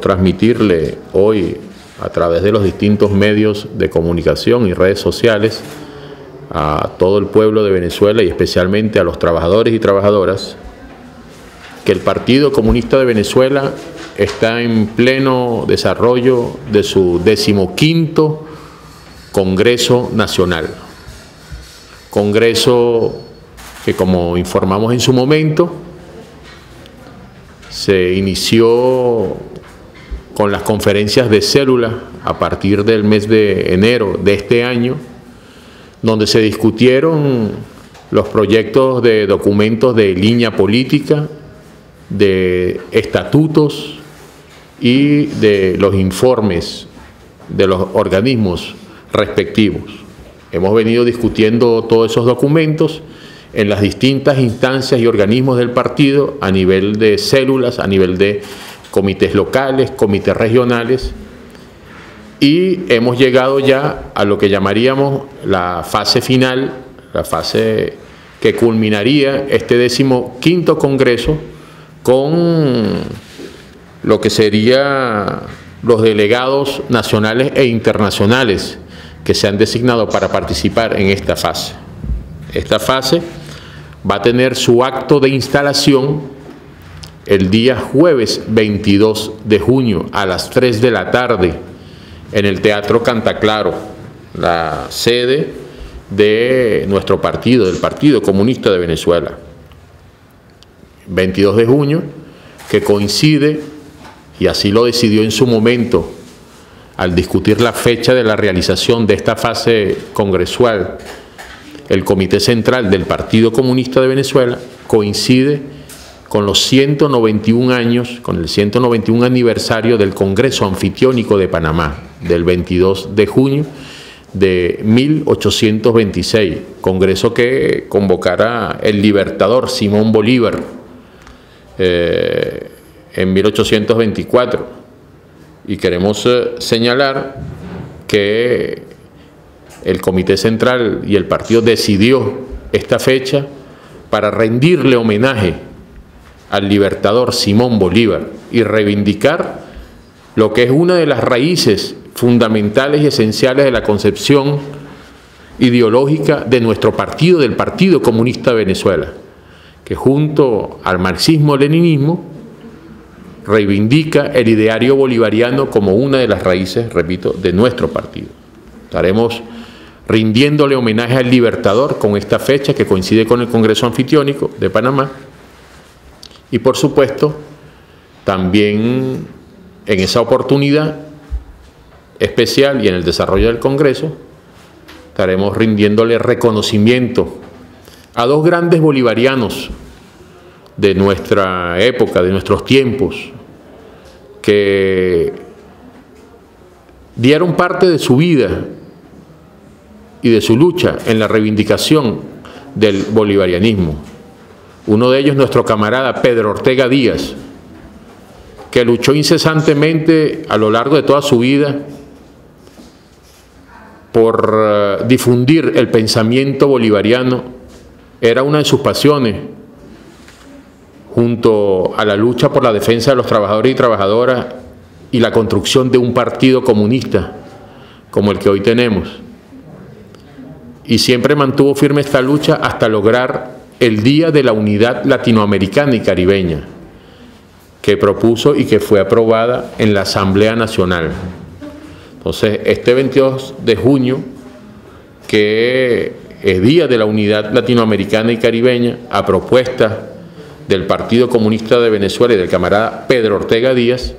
Transmitirle hoy a través de los distintos medios de comunicación y redes sociales a todo el pueblo de Venezuela y especialmente a los trabajadores y trabajadoras que el Partido Comunista de Venezuela está en pleno desarrollo de su decimoquinto Congreso Nacional. Congreso que como informamos en su momento, se inició con las conferencias de célula a partir del mes de enero de este año, donde se discutieron los proyectos de documentos de línea política, de estatutos y de los informes de los organismos respectivos. Hemos venido discutiendo todos esos documentos en las distintas instancias y organismos del partido a nivel de células, a nivel de comités locales, comités regionales, y hemos llegado ya a lo que llamaríamos la fase final, la fase que culminaría este décimo quinto congreso con lo que serían los delegados nacionales e internacionales que se han designado para participar en esta fase. Esta fase va a tener su acto de instalación el día jueves 22 de junio a las 3 de la tarde en el Teatro Cantaclaro, la sede de nuestro partido, del Partido Comunista de Venezuela. 22 de junio, que coincide, y así lo decidió en su momento, al discutir la fecha de la realización de esta fase congresual el Comité Central del Partido Comunista de Venezuela coincide con los 191 años, con el 191 aniversario del Congreso Anfitriónico de Panamá, del 22 de junio de 1826, congreso que convocará el libertador Simón Bolívar eh, en 1824. Y queremos eh, señalar que el Comité Central y el partido decidió esta fecha para rendirle homenaje al libertador Simón Bolívar y reivindicar lo que es una de las raíces fundamentales y esenciales de la concepción ideológica de nuestro partido, del Partido Comunista de Venezuela, que junto al marxismo-leninismo reivindica el ideario bolivariano como una de las raíces, repito, de nuestro partido. Estaremos rindiéndole homenaje al Libertador con esta fecha que coincide con el Congreso Anfitriónico de Panamá. Y por supuesto, también en esa oportunidad especial y en el desarrollo del Congreso, estaremos rindiéndole reconocimiento a dos grandes bolivarianos de nuestra época, de nuestros tiempos, que dieron parte de su vida y de su lucha en la reivindicación del bolivarianismo. Uno de ellos, nuestro camarada Pedro Ortega Díaz, que luchó incesantemente a lo largo de toda su vida por eh, difundir el pensamiento bolivariano, era una de sus pasiones, junto a la lucha por la defensa de los trabajadores y trabajadoras y la construcción de un partido comunista como el que hoy tenemos. Y siempre mantuvo firme esta lucha hasta lograr el Día de la Unidad Latinoamericana y Caribeña, que propuso y que fue aprobada en la Asamblea Nacional. Entonces, este 22 de junio, que es Día de la Unidad Latinoamericana y Caribeña, a propuesta del Partido Comunista de Venezuela y del camarada Pedro Ortega Díaz,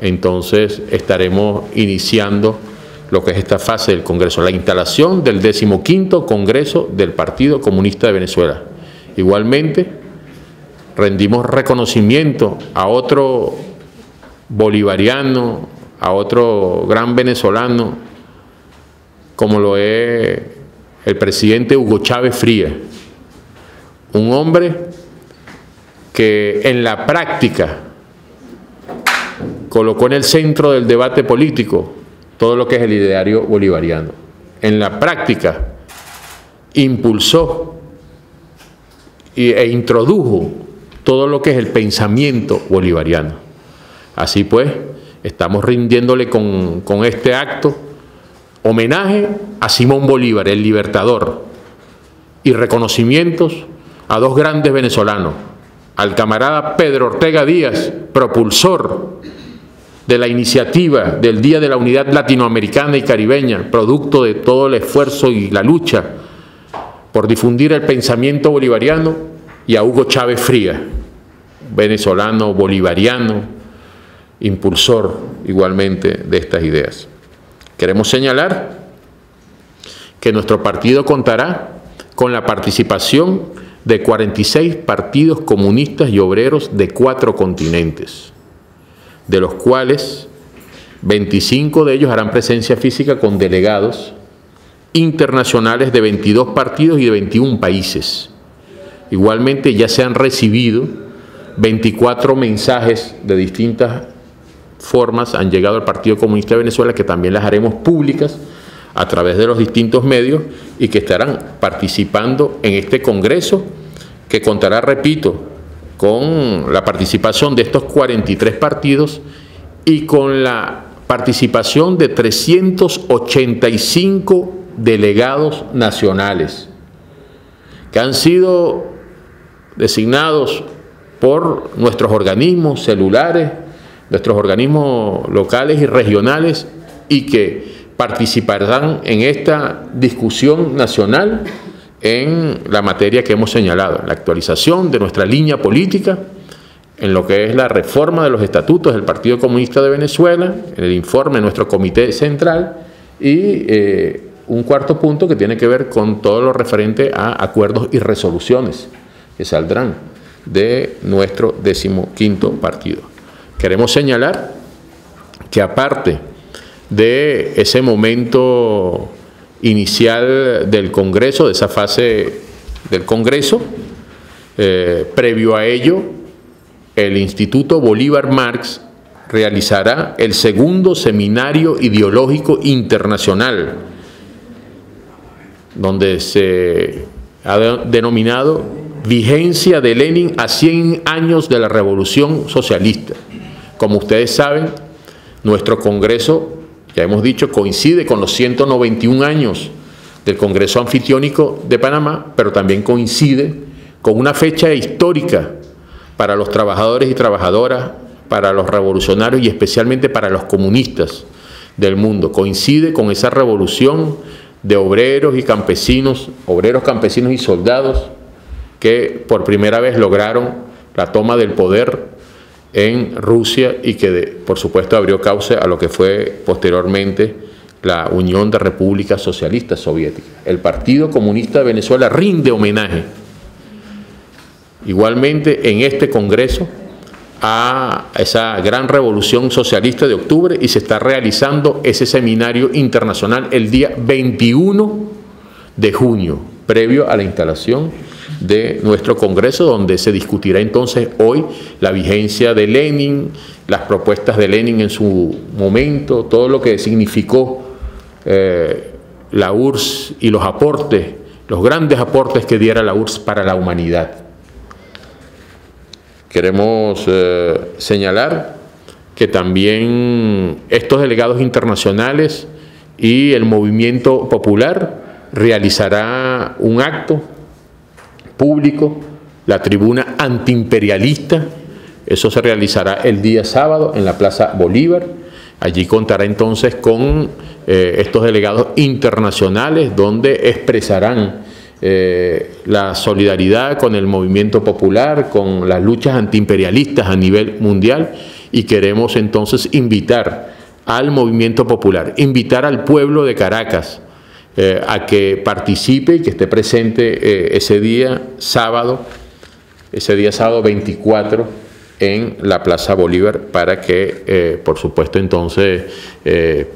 entonces estaremos iniciando lo que es esta fase del Congreso, la instalación del decimoquinto Congreso del Partido Comunista de Venezuela. Igualmente, rendimos reconocimiento a otro bolivariano, a otro gran venezolano, como lo es el presidente Hugo Chávez Frías, un hombre que en la práctica colocó en el centro del debate político todo lo que es el ideario bolivariano. En la práctica, impulsó e introdujo todo lo que es el pensamiento bolivariano. Así pues, estamos rindiéndole con, con este acto homenaje a Simón Bolívar, el libertador, y reconocimientos a dos grandes venezolanos, al camarada Pedro Ortega Díaz, propulsor de la iniciativa del Día de la Unidad Latinoamericana y Caribeña, producto de todo el esfuerzo y la lucha por difundir el pensamiento bolivariano, y a Hugo Chávez Fría, venezolano, bolivariano, impulsor igualmente de estas ideas. Queremos señalar que nuestro partido contará con la participación de 46 partidos comunistas y obreros de cuatro continentes, de los cuales 25 de ellos harán presencia física con delegados internacionales de 22 partidos y de 21 países. Igualmente ya se han recibido 24 mensajes de distintas formas, han llegado al Partido Comunista de Venezuela, que también las haremos públicas a través de los distintos medios y que estarán participando en este Congreso que contará, repito, con la participación de estos 43 partidos y con la participación de 385 delegados nacionales que han sido designados por nuestros organismos celulares, nuestros organismos locales y regionales y que participarán en esta discusión nacional en la materia que hemos señalado, la actualización de nuestra línea política, en lo que es la reforma de los estatutos del Partido Comunista de Venezuela, en el informe de nuestro Comité Central y eh, un cuarto punto que tiene que ver con todo lo referente a acuerdos y resoluciones que saldrán de nuestro decimoquinto partido. Queremos señalar que aparte de ese momento inicial del Congreso, de esa fase del Congreso. Eh, previo a ello, el Instituto Bolívar Marx realizará el segundo seminario ideológico internacional, donde se ha denominado Vigencia de Lenin a 100 años de la Revolución Socialista. Como ustedes saben, nuestro Congreso ya hemos dicho, coincide con los 191 años del Congreso Anfitriónico de Panamá, pero también coincide con una fecha histórica para los trabajadores y trabajadoras, para los revolucionarios y especialmente para los comunistas del mundo. Coincide con esa revolución de obreros y campesinos, obreros, campesinos y soldados que por primera vez lograron la toma del poder en Rusia y que por supuesto abrió cauce a lo que fue posteriormente la Unión de Repúblicas Socialistas Soviéticas. El Partido Comunista de Venezuela rinde homenaje igualmente en este Congreso a esa gran revolución socialista de octubre y se está realizando ese seminario internacional el día 21 de junio, previo a la instalación de nuestro Congreso, donde se discutirá entonces hoy la vigencia de Lenin, las propuestas de Lenin en su momento, todo lo que significó eh, la URSS y los aportes, los grandes aportes que diera la URSS para la humanidad. Queremos eh, señalar que también estos delegados internacionales y el movimiento popular realizará un acto público, la tribuna antiimperialista. Eso se realizará el día sábado en la Plaza Bolívar. Allí contará entonces con eh, estos delegados internacionales donde expresarán eh, la solidaridad con el movimiento popular, con las luchas antiimperialistas a nivel mundial y queremos entonces invitar al movimiento popular, invitar al pueblo de Caracas, eh, a que participe y que esté presente eh, ese día sábado, ese día sábado 24 en la Plaza Bolívar para que, eh, por supuesto, entonces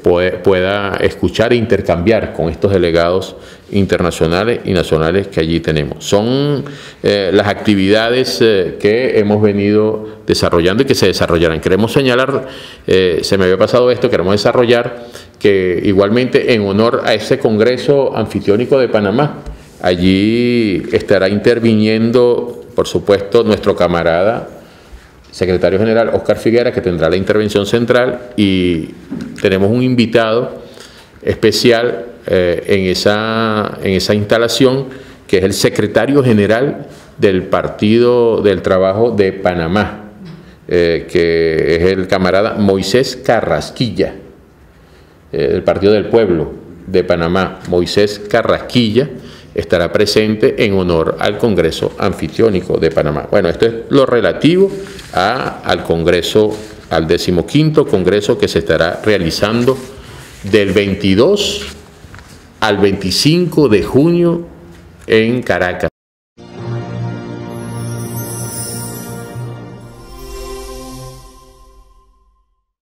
pueda escuchar e intercambiar con estos delegados internacionales y nacionales que allí tenemos. Son las actividades que hemos venido desarrollando y que se desarrollarán. Queremos señalar, se me había pasado esto, queremos desarrollar que igualmente en honor a ese Congreso Anfitriónico de Panamá, allí estará interviniendo, por supuesto, nuestro camarada secretario general Oscar Figuera, que tendrá la intervención central, y tenemos un invitado especial eh, en, esa, en esa instalación, que es el secretario general del Partido del Trabajo de Panamá, eh, que es el camarada Moisés Carrasquilla, eh, del Partido del Pueblo de Panamá, Moisés Carrasquilla, estará presente en honor al Congreso Anfitriónico de Panamá. Bueno, esto es lo relativo al Congreso, al decimoquinto Congreso que se estará realizando del 22 al 25 de junio en Caracas.